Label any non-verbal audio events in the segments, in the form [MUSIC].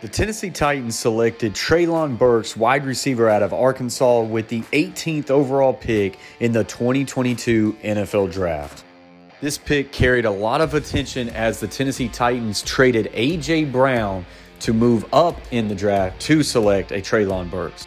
The Tennessee Titans selected Treylon Burks, wide receiver out of Arkansas, with the 18th overall pick in the 2022 NFL Draft. This pick carried a lot of attention as the Tennessee Titans traded A.J. Brown to move up in the draft to select a Treylon Burks.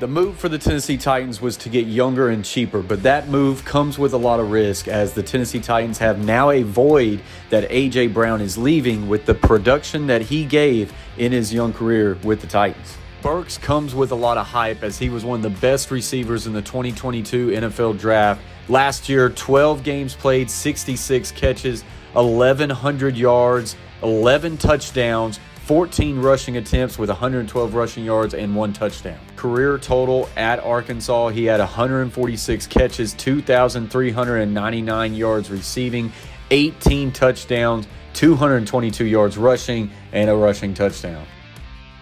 The move for the Tennessee Titans was to get younger and cheaper, but that move comes with a lot of risk as the Tennessee Titans have now a void that A.J. Brown is leaving with the production that he gave in his young career with the Titans. Burks comes with a lot of hype as he was one of the best receivers in the 2022 NFL Draft. Last year, 12 games played, 66 catches, 1,100 yards, 11 touchdowns, 14 rushing attempts with 112 rushing yards and one touchdown. Career total at Arkansas, he had 146 catches, 2,399 yards receiving, 18 touchdowns, 222 yards rushing, and a rushing touchdown.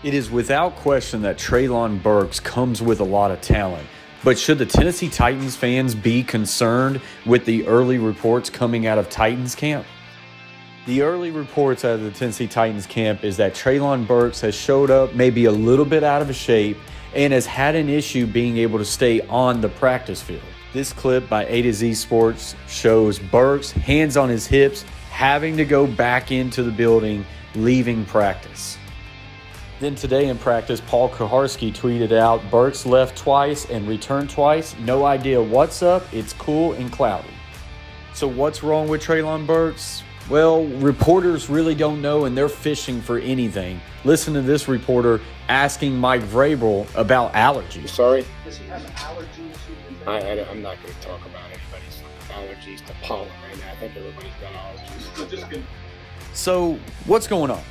It is without question that Treylon Burks comes with a lot of talent. But should the Tennessee Titans fans be concerned with the early reports coming out of Titans camp? The early reports out of the Tennessee Titans camp is that Treylon Burks has showed up maybe a little bit out of shape and has had an issue being able to stay on the practice field. This clip by A to Z Sports shows Burks, hands on his hips, having to go back into the building, leaving practice. Then today in practice, Paul Kuharsky tweeted out Burks left twice and returned twice. No idea what's up. It's cool and cloudy. So, what's wrong with Treylon Burks? Well, reporters really don't know and they're fishing for anything. Listen to this reporter asking Mike Vrabel about allergies. Sorry? Does he have allergies? I, I, am not going to talk about anybody's allergies to pollen right now. I think everybody's got allergies. [LAUGHS] So, what's going on?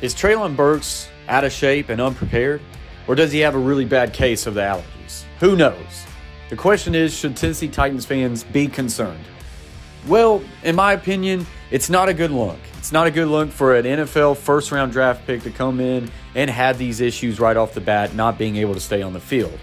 Is Treylon Burks out of shape and unprepared? Or does he have a really bad case of the allergies? Who knows? The question is should Tennessee Titans fans be concerned? Well, in my opinion, it's not a good look. It's not a good look for an NFL first round draft pick to come in and have these issues right off the bat, not being able to stay on the field.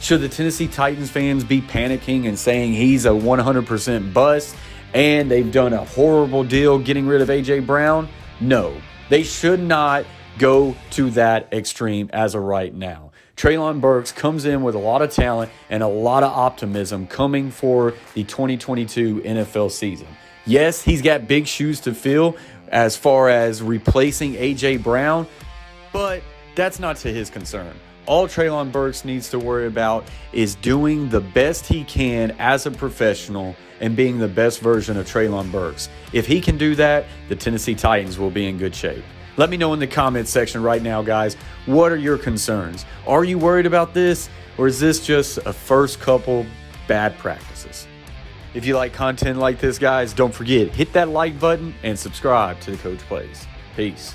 Should the Tennessee Titans fans be panicking and saying he's a 100% bust and they've done a horrible deal getting rid of A.J. Brown? No, they should not go to that extreme as of right now. Treylon Burks comes in with a lot of talent and a lot of optimism coming for the 2022 NFL season. Yes, he's got big shoes to fill as far as replacing A.J. Brown, but that's not to his concern. All Treylon Burks needs to worry about is doing the best he can as a professional and being the best version of Treylon Burks. If he can do that, the Tennessee Titans will be in good shape. Let me know in the comments section right now, guys. What are your concerns? Are you worried about this, or is this just a first couple bad practices? If you like content like this, guys, don't forget hit that like button and subscribe to the Coach Plays. Peace.